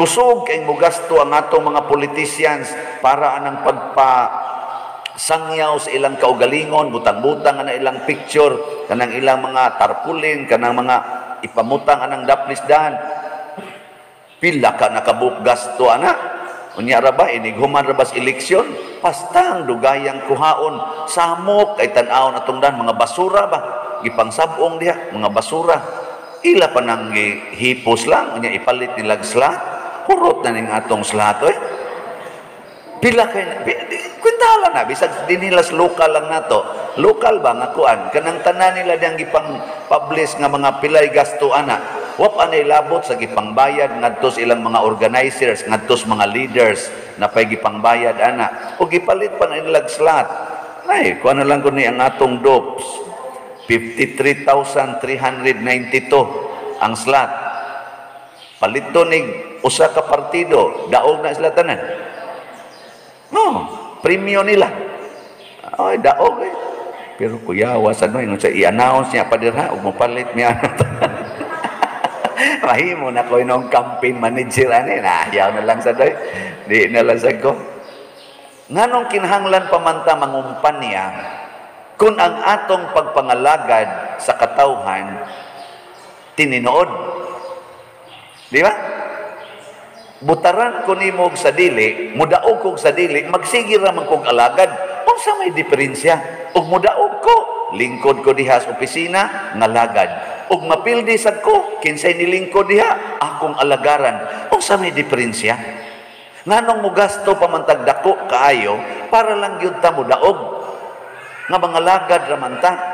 Kusog kay mugasto ang atong mga politicians para anang pagpa sangyaw sa ilang kaugalingon, butang-butang na ilang picture, kanang ilang mga tarpulin, kanang mga ipamutang anang daplisdan. Pila ka nakabuk gasto ana. Unya ra ba inighuman ra bas eleksyon? Pastang dugayang kuhaon, samok kay tan-aw atong dan mga basura ba? Gipangsabong diha mga basura. Ila pa nang hipos lang, unya ipalit nila slat. Purot na ning atong slato eh. Pila kay kwintala na bisag din nila lokal lang nato. Lokal ba nga kuan kanang tanan nila diyang gipang publish nga mga pilay gasto ana. Wap anay labot sa gipangbayad ngadto sa ilang mga organizers, ngadto sa mga leaders na pay gipangbayad ana. O gipalit pa na ilag slot. Ay, kuan na lang ko ni ang atong dopes. 53,392 ang slot. Palito ni usa ka partido, daog na sila tanan. No, premium nila. Ay, daog eh. Pero kuya, wasan mo, sa i-announce niya pa dira, ug mapalit niya. Mahimo na ko inong campaign manager ani na ayaw na lang sa doy. Di na lang sa ko. Nganong kinahanglan pamanta mangumpan niya kung ang atong pagpangalagad sa katawhan tininood. Di ba? Butaran ko ni mo sa dili, mudaog kog sa dili, magsige ra man kog alagad. Unsa may diferensya? Ug mudaog ko, lingkod ko diha sa opisina, ngalagad ug mapildi sad ko kinsay nilingkod diha akong alagaran unsa may diferensya nganong mo gasto pamantag dako kaayo para lang gyud ta mo daog nga mga lagad ra man ta